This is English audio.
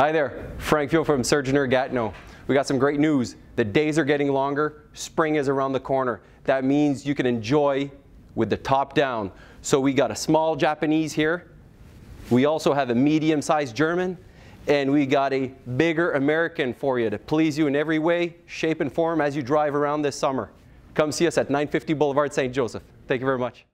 Hi there, Frank Viau from Surgenor Gatineau. We got some great news. The days are getting longer, spring is around the corner. That means you can enjoy with the top down. So we got a small Japanese here. We also have a medium-sized German, and we got a bigger American for you to please you in every way, shape, and form as you drive around this summer. Come see us at 950 Boulevard St. Joseph. Thank you very much.